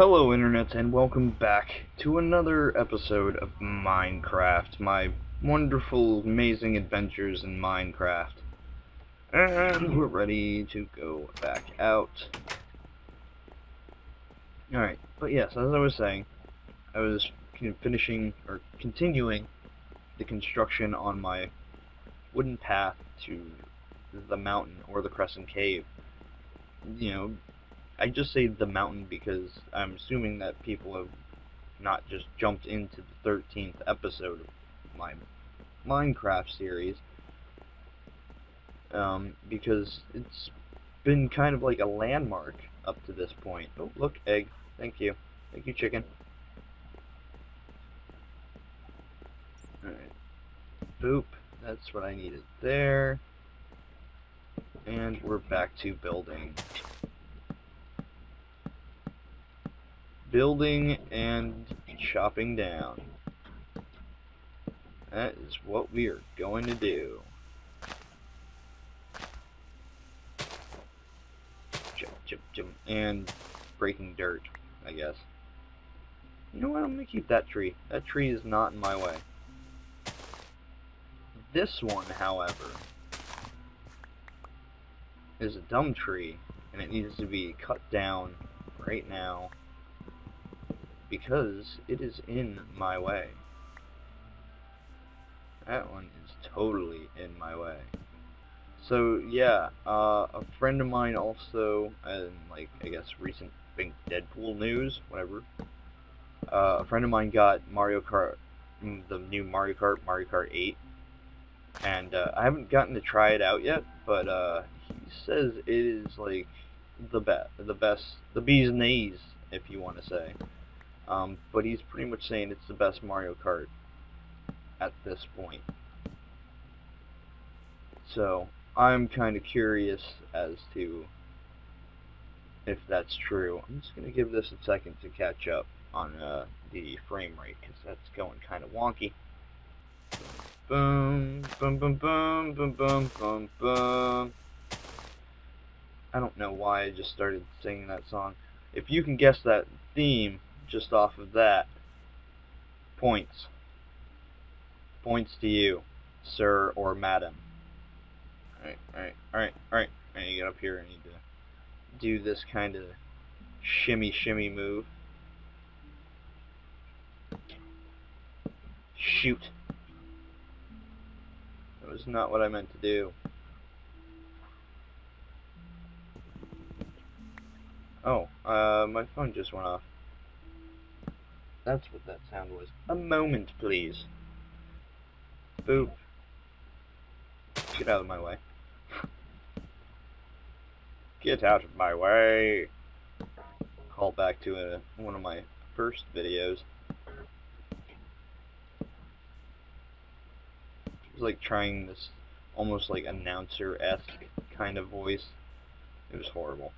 Hello Internet and welcome back to another episode of Minecraft, my wonderful, amazing adventures in Minecraft. And we're ready to go back out. Alright, but yes, as I was saying, I was finishing, or continuing, the construction on my wooden path to the mountain, or the Crescent Cave. You know, I just say the mountain because I'm assuming that people have not just jumped into the 13th episode of my Minecraft series. Um, because it's been kind of like a landmark up to this point. Oh, look, egg. Thank you. Thank you, chicken. Alright. Boop. That's what I needed there. And we're back to building. Building and chopping down. That is what we are going to do. Jump, jump, jump, and breaking dirt, I guess. You know what, I'm to keep that tree. That tree is not in my way. This one, however, is a dumb tree, and it needs to be cut down right now because it is in my way. That one is totally in my way. So yeah, uh, a friend of mine also, and like I guess recent big Deadpool news, whatever. Uh, a friend of mine got Mario Kart, mm, the new Mario Kart, Mario Kart 8, and uh, I haven't gotten to try it out yet, but uh, he says it is like the best, the best, the bee's knees, if you want to say. Um, but he's pretty much saying it's the best Mario Kart at this point. So, I'm kind of curious as to if that's true. I'm just going to give this a second to catch up on uh, the frame rate, because that's going kind of wonky. Boom, boom, boom, boom, boom, boom, boom, boom. I don't know why I just started singing that song. If you can guess that theme, just off of that. Points. Points to you, sir or madam. Alright, alright, alright, alright. I need to get up here. I need to do this kind of shimmy shimmy move. Shoot. That was not what I meant to do. Oh, uh, my phone just went off. That's what that sound was. A moment, please. Boop. Get out of my way. Get out of my way! Call back to a, one of my first videos. It was like trying this almost like announcer-esque kind of voice. It was horrible.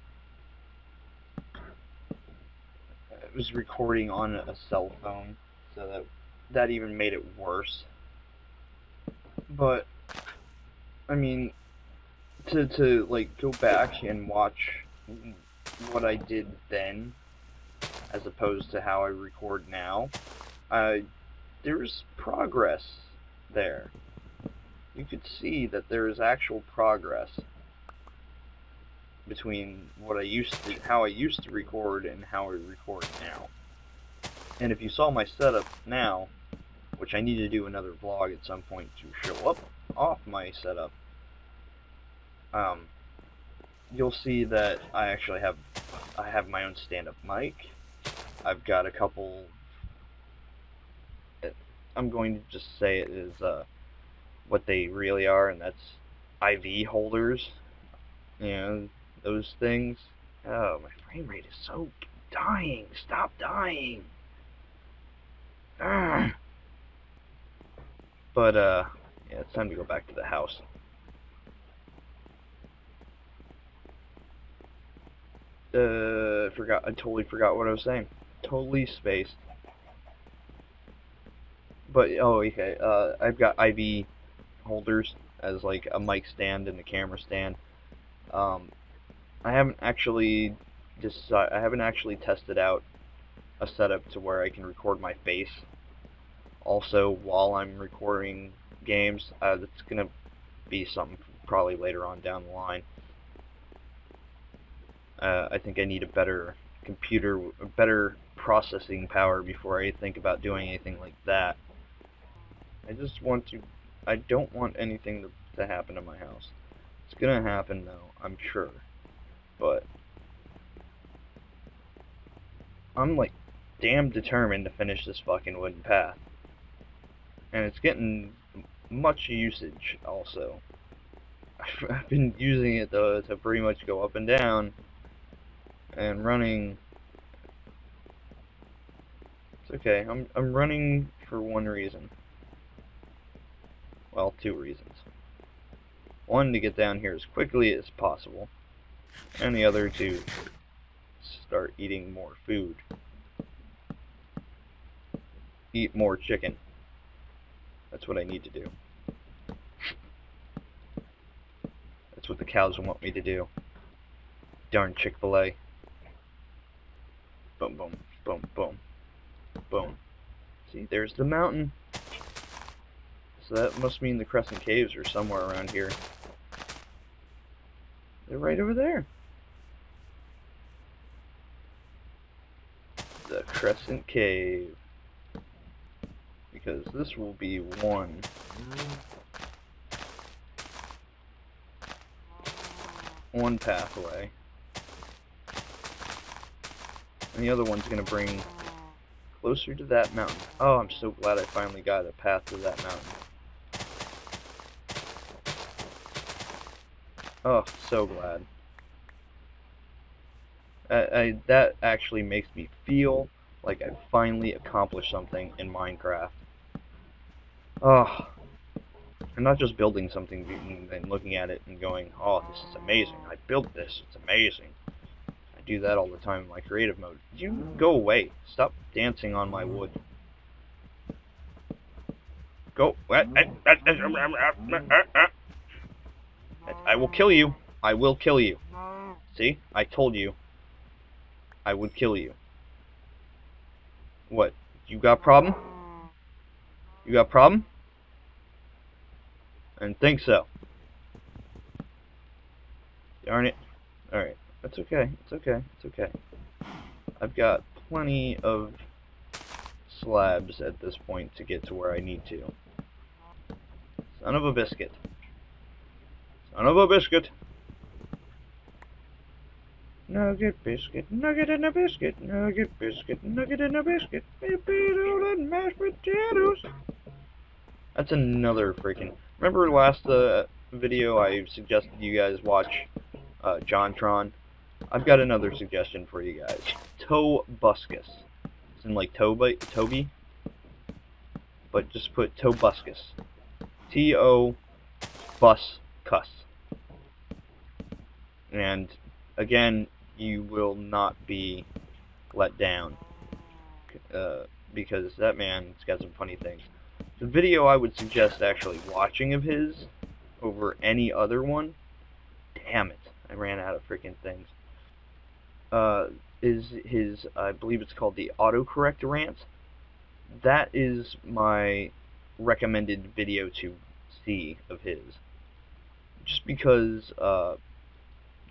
Was recording on a cell phone, so that that even made it worse. But I mean, to to like go back and watch what I did then, as opposed to how I record now, uh, there's progress there. You could see that there is actual progress between what I used to, how I used to record and how I record now. And if you saw my setup now, which I need to do another vlog at some point to show up off my setup, um, you'll see that I actually have, I have my own stand-up mic. I've got a couple, I'm going to just say it is, uh, what they really are, and that's IV holders. You know, those things. Oh, my frame rate is so dying. Stop dying. Ah. But, uh, yeah, it's time to go back to the house. Uh, forgot, I totally forgot what I was saying. Totally spaced. But, oh, okay, uh, I've got IV holders as, like, a mic stand and a camera stand. Um, I haven't actually just I haven't actually tested out a setup to where I can record my face also while I'm recording games. Uh, that's gonna be something probably later on down the line. Uh, I think I need a better computer, a better processing power before I think about doing anything like that. I just want to, I don't want anything to, to happen to my house. It's gonna happen though, I'm sure. But, I'm like damn determined to finish this fucking wooden path. And it's getting much usage also. I've been using it though to pretty much go up and down and running it's okay. I'm I'm running for one reason. Well, two reasons. One to get down here as quickly as possible and the other to start eating more food. Eat more chicken. That's what I need to do. That's what the cows want me to do. Darn Chick-fil-A. Boom, boom, boom, boom, boom. See, there's the mountain. So that must mean the Crescent Caves are somewhere around here. They're right over there. The Crescent Cave. Because this will be one. One pathway. And the other one's gonna bring closer to that mountain. Oh, I'm so glad I finally got a path to that mountain. Oh, so glad. I, I, that actually makes me feel like I finally accomplished something in Minecraft. Oh, I'm not just building something and looking at it and going, oh, this is amazing. I built this. It's amazing. I do that all the time in my creative mode. You go away. Stop dancing on my wood. Go. I will kill you. I will kill you. Mm. See? I told you. I would kill you. What? You got problem? Mm. You got problem? And think so. Darn it. Alright. That's okay. It's okay. It's okay. I've got plenty of slabs at this point to get to where I need to. Son of a biscuit. Son of a biscuit. Nugget biscuit, nugget and a biscuit, nugget biscuit, nugget and a biscuit, potato and mashed potatoes. That's another freaking. Remember last uh, video I suggested you guys watch uh, JonTron? I've got another suggestion for you guys. Tobuscus. It's in like Toby, Toby, but just put Tobuscus. T O bus cuss. And again, you will not be let down uh, because that man's got some funny things. The video I would suggest actually watching of his over any other one. Damn it, I ran out of freaking things. Uh, is his, I believe it's called the autocorrect rant. That is my recommended video to see of his. Just because, uh,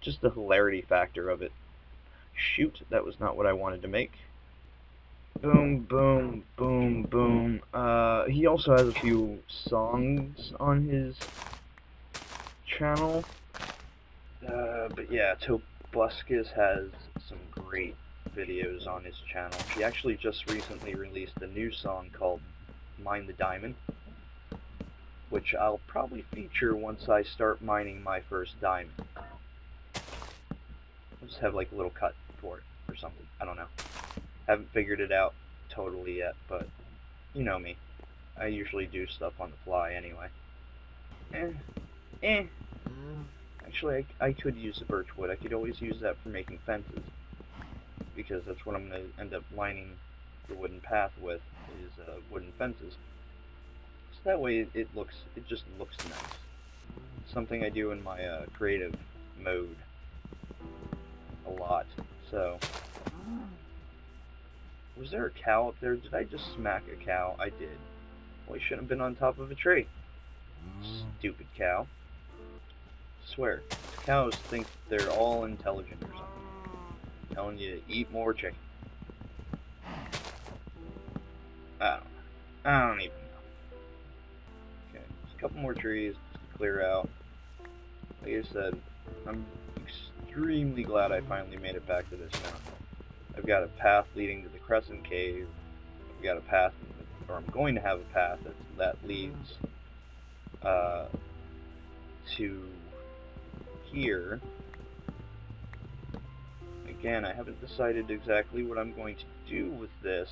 just the hilarity factor of it. Shoot, that was not what I wanted to make. Boom, boom, boom, boom. Uh, he also has a few songs on his channel. Uh, but yeah, Tobuscus has some great videos on his channel. He actually just recently released a new song called Mine the Diamond, which I'll probably feature once I start mining my first diamond. I'll just have like a little cut for it or something. I don't know. Haven't figured it out totally yet, but you know me. I usually do stuff on the fly anyway. Eh. Eh. Actually, I, I could use the birch wood. I could always use that for making fences. Because that's what I'm going to end up lining the wooden path with, is uh, wooden fences. So that way it, it, looks, it just looks nice. Something I do in my uh, creative mode a lot. So, Was there a cow up there? Did I just smack a cow? I did. Well, he shouldn't have been on top of a tree. Stupid cow. swear, cows think they're all intelligent or something. Telling you to eat more chicken. I don't know. I don't even know. Okay, just a couple more trees to clear out. Like I said, I'm extremely glad I finally made it back to this mountain. I've got a path leading to the Crescent Cave. I've got a path, or I'm going to have a path that, that leads uh, to here. Again, I haven't decided exactly what I'm going to do with this,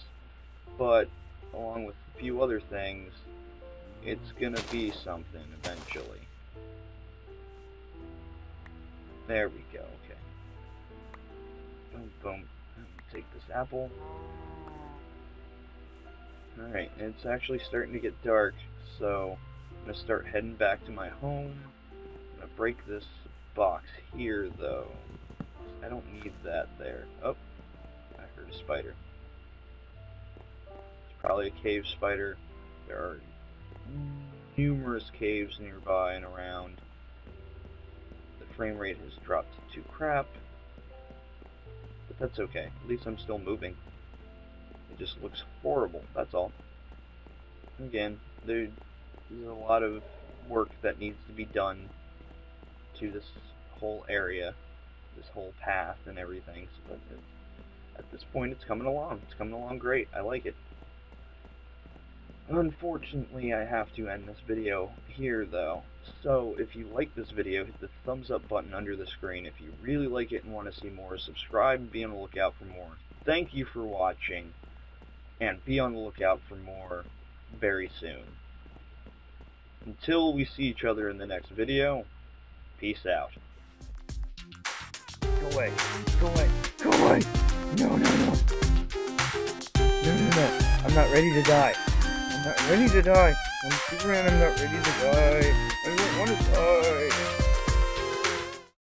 but along with a few other things, it's gonna be something eventually. There we go, okay. Boom, boom. Take this apple. Alright, it's actually starting to get dark, so I'm gonna start heading back to my home. I'm gonna break this box here, though. I don't need that there. Oh, I heard a spider. It's probably a cave spider. There are numerous caves nearby and around. Frame rate has dropped to crap. But that's okay. At least I'm still moving. It just looks horrible, that's all. Again, there's a lot of work that needs to be done to this whole area, this whole path and everything. So at this point, it's coming along. It's coming along great. I like it. Unfortunately, I have to end this video here, though. So, if you like this video, hit the thumbs up button under the screen. If you really like it and want to see more, subscribe and be on the lookout for more. Thank you for watching, and be on the lookout for more very soon. Until we see each other in the next video, peace out. Go away. Go away. Go away. No, no, no. No, no, no. I'm not ready to die. I'm not ready to die. I'm Superman, I'm not ready to die. I don't want to die.